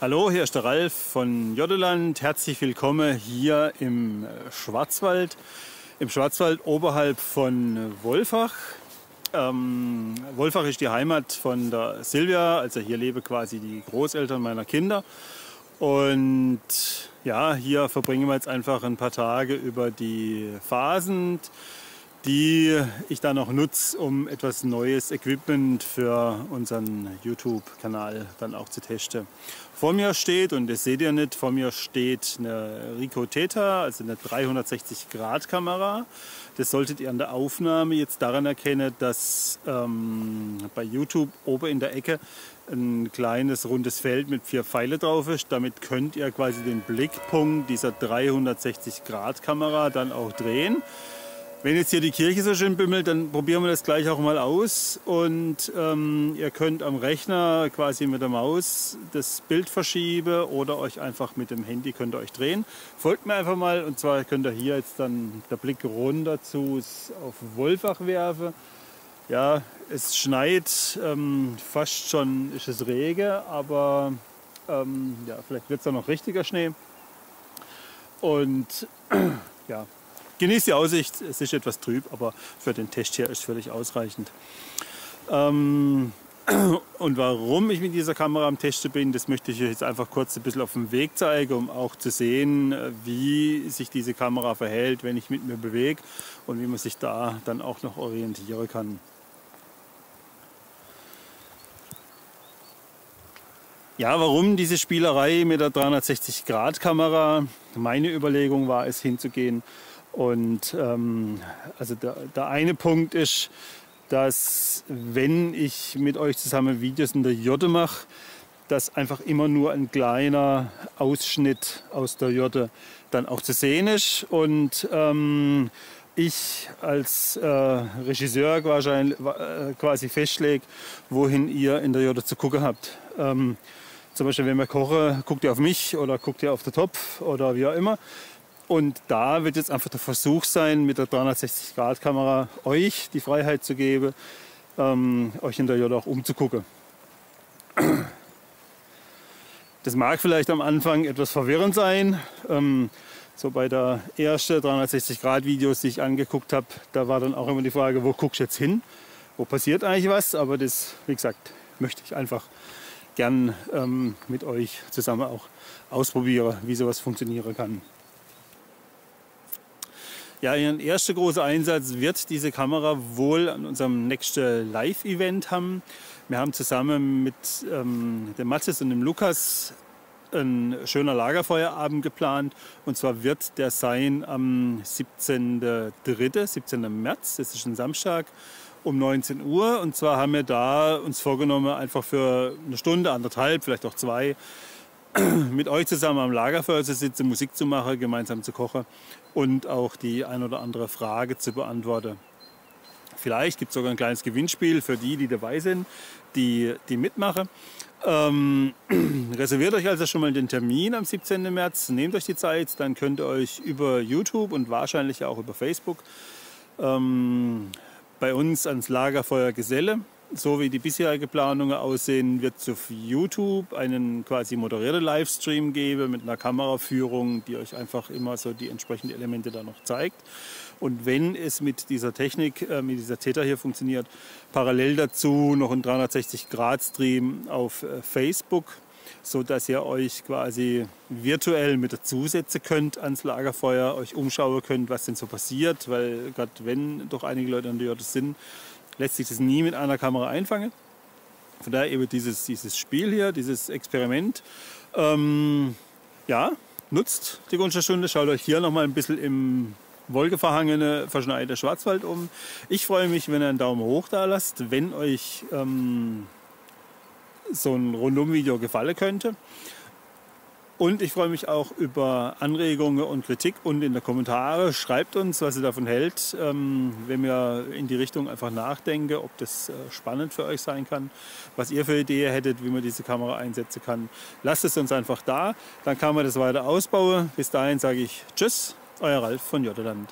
Hallo, hier ist der Ralf von Jodeland. Herzlich willkommen hier im Schwarzwald. Im Schwarzwald oberhalb von Wolfach. Ähm, Wolfach ist die Heimat von der Silvia, also hier leben quasi die Großeltern meiner Kinder. Und ja, hier verbringen wir jetzt einfach ein paar Tage über die Phasen, die ich dann auch nutze, um etwas neues Equipment für unseren YouTube-Kanal dann auch zu testen. Vor mir steht, und das seht ihr nicht, vor mir steht eine Ricoh Theta, also eine 360-Grad-Kamera. Das solltet ihr an der Aufnahme jetzt daran erkennen, dass ähm, bei YouTube oben in der Ecke ein kleines rundes Feld mit vier Pfeile drauf ist. Damit könnt ihr quasi den Blickpunkt dieser 360-Grad-Kamera dann auch drehen. Wenn jetzt hier die Kirche so schön bimmelt, dann probieren wir das gleich auch mal aus. Und ähm, ihr könnt am Rechner quasi mit der Maus das Bild verschieben oder euch einfach mit dem Handy könnt ihr euch drehen. Folgt mir einfach mal und zwar könnt ihr hier jetzt dann der Blick runter zu auf Wolfach werfen. Ja, es schneit, ähm, fast schon ist es rege, aber ähm, ja, vielleicht wird es dann noch richtiger Schnee. Und ja, genießt die Aussicht. Es ist etwas trüb, aber für den Test hier ist völlig ausreichend. Ähm, und warum ich mit dieser Kamera am Testen bin, das möchte ich euch jetzt einfach kurz ein bisschen auf dem Weg zeigen, um auch zu sehen, wie sich diese Kamera verhält, wenn ich mit mir bewege und wie man sich da dann auch noch orientieren kann. Ja, warum diese Spielerei mit der 360-Grad-Kamera? Meine Überlegung war es hinzugehen und ähm, also der, der eine Punkt ist, dass wenn ich mit euch zusammen Videos in der Jodde mache, dass einfach immer nur ein kleiner Ausschnitt aus der Jodde dann auch zu sehen ist. Und ähm, ich als äh, Regisseur quasi, äh, quasi festlege, wohin ihr in der Jodde zu gucken habt. Ähm, zum Beispiel, wenn wir kochen, guckt ihr auf mich oder guckt ihr auf den Topf oder wie auch immer. Und da wird jetzt einfach der Versuch sein, mit der 360-Grad-Kamera euch die Freiheit zu geben, ähm, euch in der Jod auch umzugucken. Das mag vielleicht am Anfang etwas verwirrend sein. Ähm, so bei der ersten 360-Grad-Videos, die ich angeguckt habe, da war dann auch immer die Frage, wo guckst du jetzt hin? Wo passiert eigentlich was? Aber das, wie gesagt, möchte ich einfach gern ähm, mit euch zusammen auch ausprobieren, wie sowas funktionieren kann. Ja, ihren erster großer Einsatz wird diese Kamera wohl an unserem nächsten Live-Event haben. Wir haben zusammen mit ähm, dem Mathis und dem Lukas ein schöner Lagerfeuerabend geplant. Und zwar wird der sein am 17.3., 17. März, das ist ein Samstag, um 19 Uhr. Und zwar haben wir da uns vorgenommen, einfach für eine Stunde, anderthalb, vielleicht auch zwei, mit euch zusammen am Lagerfeuer zu sitzen, Musik zu machen, gemeinsam zu kochen und auch die ein oder andere Frage zu beantworten. Vielleicht gibt es sogar ein kleines Gewinnspiel für die, die dabei sind, die, die mitmachen. Ähm, reserviert euch also schon mal den Termin am 17. März, nehmt euch die Zeit, dann könnt ihr euch über YouTube und wahrscheinlich auch über Facebook ähm, bei uns ans Lagerfeuer Geselle so wie die bisherigen Planungen aussehen, wird es auf YouTube einen quasi moderierten Livestream geben mit einer Kameraführung, die euch einfach immer so die entsprechenden Elemente da noch zeigt. Und wenn es mit dieser Technik, äh, mit dieser Theta hier funktioniert, parallel dazu noch ein 360-Grad-Stream auf äh, Facebook, so dass ihr euch quasi virtuell mit dazu setzen könnt ans Lagerfeuer, euch umschauen könnt, was denn so passiert, weil gerade wenn doch einige Leute an der Jörg sind, lässt sich das nie mit einer Kamera einfangen. Von daher eben dieses, dieses Spiel hier, dieses Experiment. Ähm, ja, nutzt die Grundstunde, schaut euch hier nochmal ein bisschen im wolkeverhangene, verschneite Schwarzwald um. Ich freue mich, wenn ihr einen Daumen hoch da lasst, wenn euch ähm, so ein Rundum-Video gefallen könnte. Und ich freue mich auch über Anregungen und Kritik und in den Kommentaren. Schreibt uns, was ihr davon hält, ähm, wenn wir in die Richtung einfach nachdenken, ob das äh, spannend für euch sein kann, was ihr für Ideen hättet, wie man diese Kamera einsetzen kann. Lasst es uns einfach da, dann kann man das weiter ausbauen. Bis dahin sage ich Tschüss, euer Ralf von Jotteland.